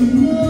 you know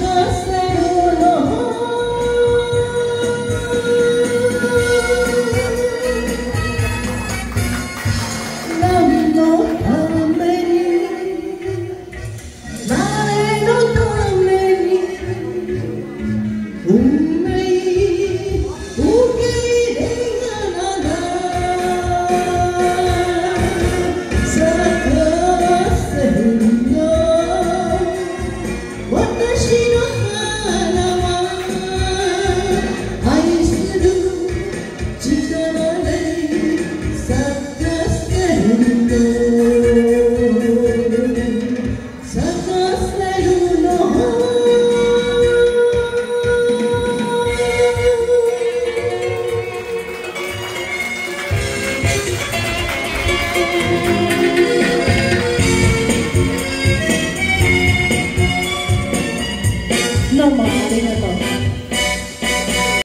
the